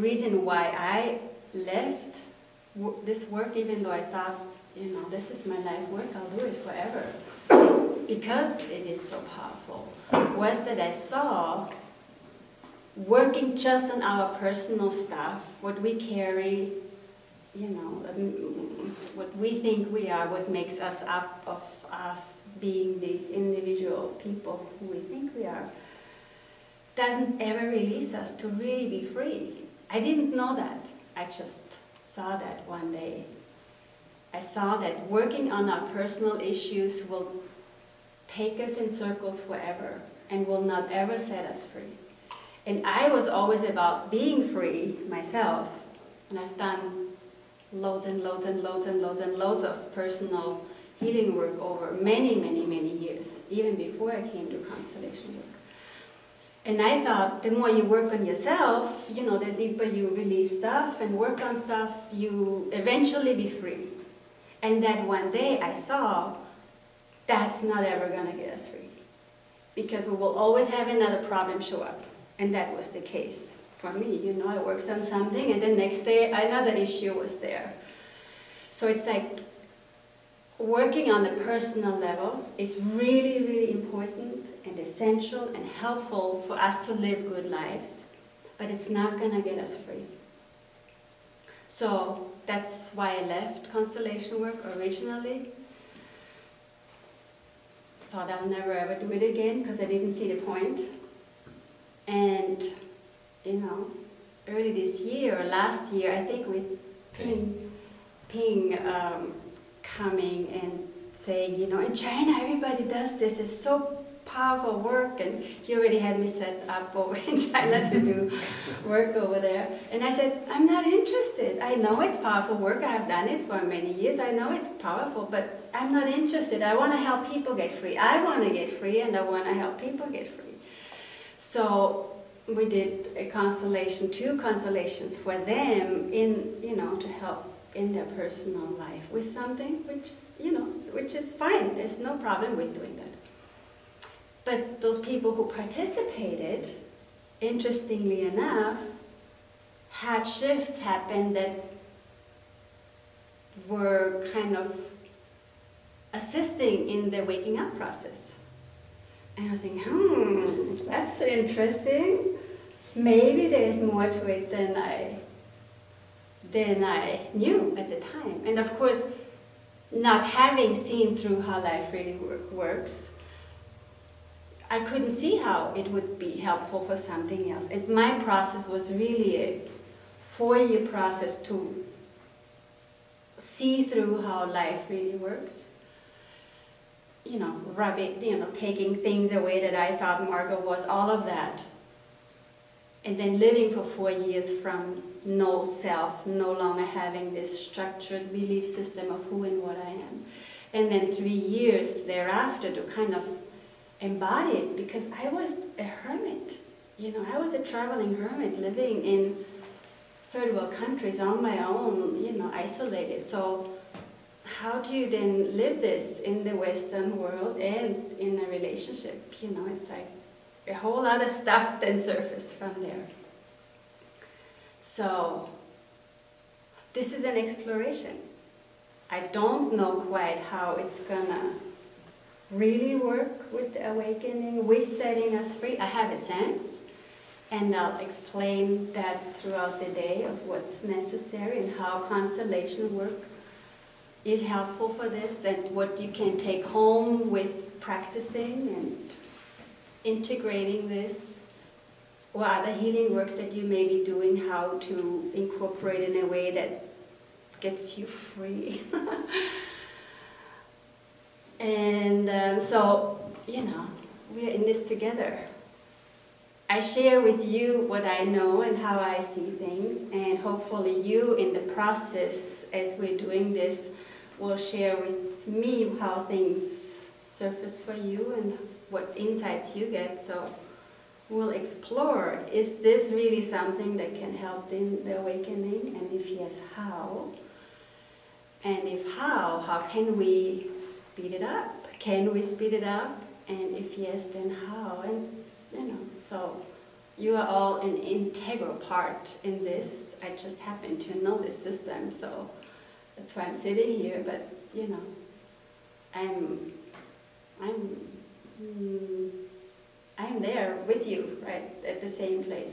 The reason why I left this work, even though I thought, you know, this is my life work, I'll do it forever, because it is so powerful, was that I saw working just on our personal stuff, what we carry, you know, um, what we think we are, what makes us up of us being these individual people who we think we are, doesn't ever release us to really be free. I didn't know that. I just saw that one day. I saw that working on our personal issues will take us in circles forever and will not ever set us free. And I was always about being free myself, and I've done loads and loads and loads and loads and loads of personal healing work over many, many, many years, even before I came to constellation. And I thought the more you work on yourself, you know, the deeper you release stuff and work on stuff, you eventually be free. And that one day I saw that's not ever going to get us free. Because we will always have another problem show up. And that was the case for me. You know, I worked on something and the next day another issue was there. So it's like working on the personal level is really, really important and essential and helpful for us to live good lives, but it's not going to get us free. So that's why I left constellation work originally. Thought I'll never ever do it again because I didn't see the point. And, you know, early this year or last year, I think with Ping, Ping um, coming and saying, you know, in China everybody does this, it's so powerful work and he already had me set up over in China to do work over there. And I said, I'm not interested. I know it's powerful work. I've done it for many years. I know it's powerful, but I'm not interested. I want to help people get free. I want to get free and I want to help people get free. So we did a constellation, two constellations for them in, you know, to help in their personal life with something, which is, you know, which is fine. There's no problem with doing that. But those people who participated, interestingly enough, had shifts happen that were kind of assisting in the waking up process. And I was thinking, hmm, that's interesting. Maybe there's more to it than I than I knew at the time. And of course, not having seen through how life really work, works, I couldn't see how it would be helpful for something else. And my process was really a four-year process to see through how life really works you know, rubbing, you know, taking things away that I thought Margot was, all of that. And then living for four years from no self, no longer having this structured belief system of who and what I am. And then three years thereafter to kind of embody it because I was a hermit. You know, I was a traveling hermit living in third world countries on my own, you know, isolated. So how do you then live this in the Western world and in a relationship? You know, it's like a whole lot of stuff then surfaced from there. So, this is an exploration. I don't know quite how it's gonna really work with the awakening, with setting us free. I have a sense, and I'll explain that throughout the day of what's necessary and how constellation work is helpful for this and what you can take home with practicing and integrating this or other healing work that you may be doing, how to incorporate in a way that gets you free. and um, so, you know, we're in this together. I share with you what I know and how I see things, and hopefully you in the process as we're doing this will share with me how things surface for you and what insights you get. So we'll explore, is this really something that can help in the awakening? And if yes, how? And if how, how can we speed it up? Can we speed it up? And if yes, then how? And, you know, so you are all an integral part in this. I just happen to know this system, so that's why I'm sitting here. But you know, I'm, I'm, mm, I'm there with you, right, at the same place.